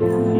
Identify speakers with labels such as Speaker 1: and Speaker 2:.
Speaker 1: you.